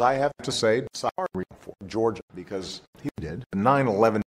I have to say sorry for Georgia because he did. 9 11